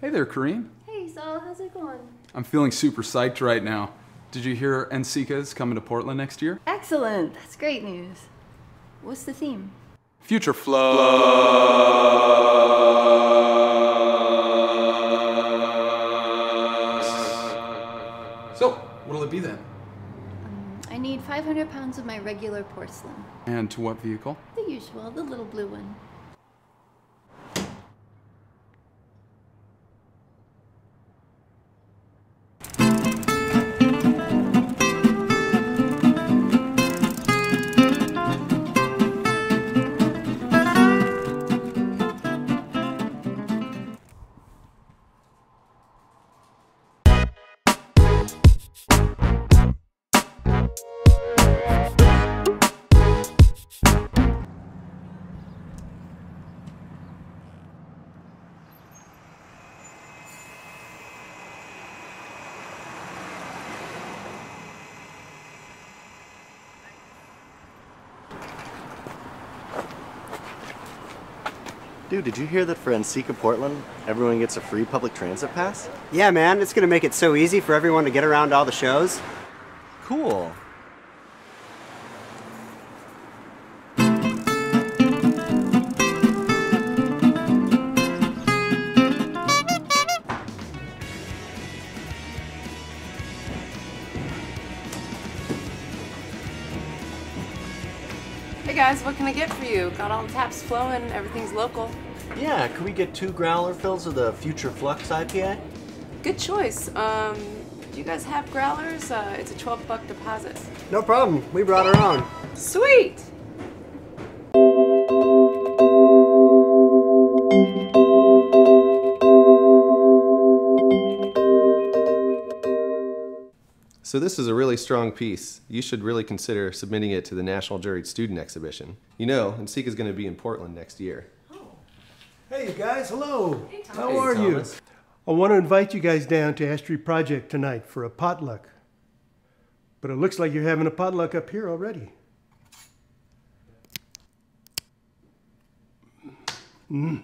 Hey there, Kareem. Hey, Saul, how's it going? I'm feeling super psyched right now. Did you hear NCECA is coming to Portland next year? Excellent. That's great news. What's the theme? Future Flux. So, what'll it be then? Um, I need 500 pounds of my regular porcelain. And to what vehicle? The usual, the little blue one. Thank Dude, did you hear that for NCECA Portland, everyone gets a free public transit pass? Yeah, man, it's gonna make it so easy for everyone to get around all the shows. Cool. Hey guys, what can I get for you? Got all the taps flowing, everything's local. Yeah, could we get two growler fills of the Future Flux IPA? Good choice. Um, do you guys have growlers? Uh, it's a 12 buck deposit. No problem, we brought our own. Sweet! So this is a really strong piece. You should really consider submitting it to the National Juried Student Exhibition. You know, NCECA is going to be in Portland next year. Oh. Hey you guys, hello. Hey, How Hey, are Thomas. you? I want to invite you guys down to Ash Street Project tonight for a potluck. But it looks like you're having a potluck up here already. Mm.